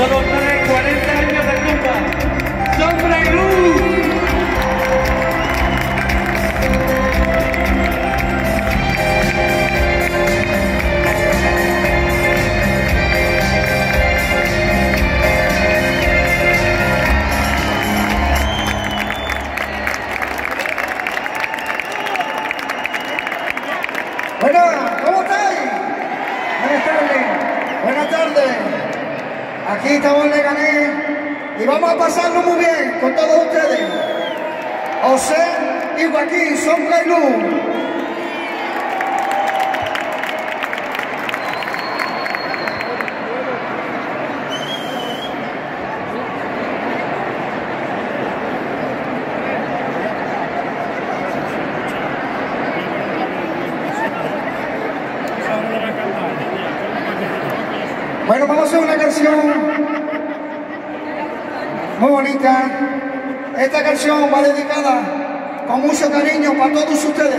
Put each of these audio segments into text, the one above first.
Adoptaré 40 años de culpa. ¡Sombra y luz! Buenas, ¿cómo estáis? Buenas tardes, buenas tardes. Aquí estamos en Leganés y vamos a pasarlo muy bien con todos ustedes. José y Joaquín son Playlú. Bueno, vamos a hacer una canción muy bonita. Esta canción va dedicada con mucho cariño para todos ustedes.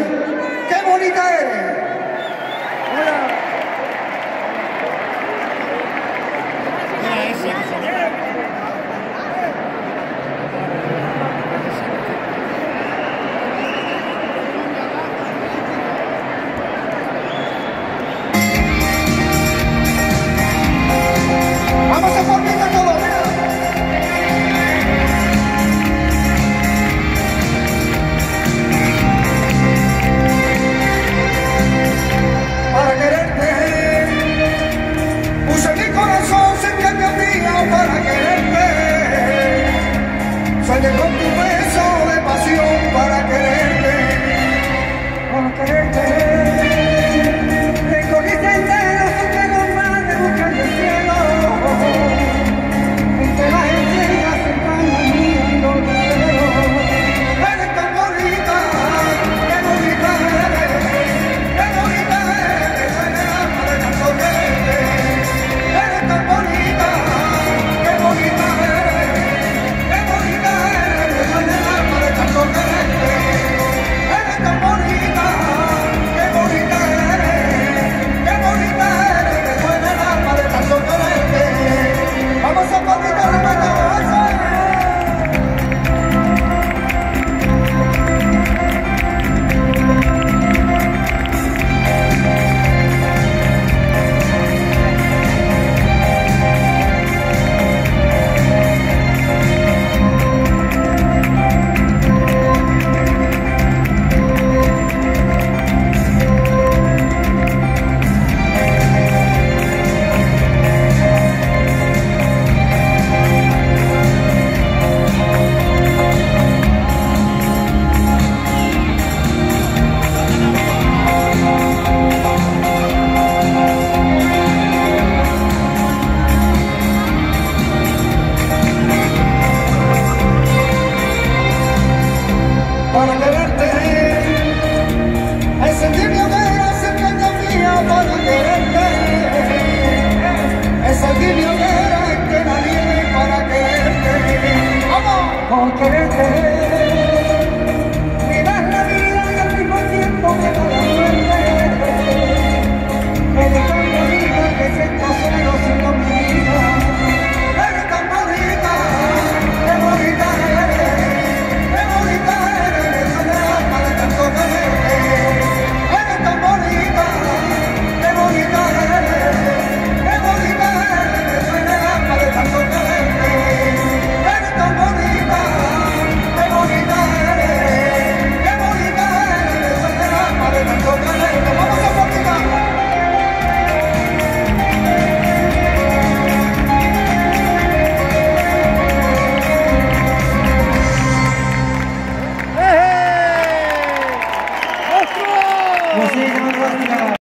quererte, esa tibia vera que la nieve para quererte, con quererte.